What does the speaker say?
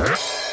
Huh?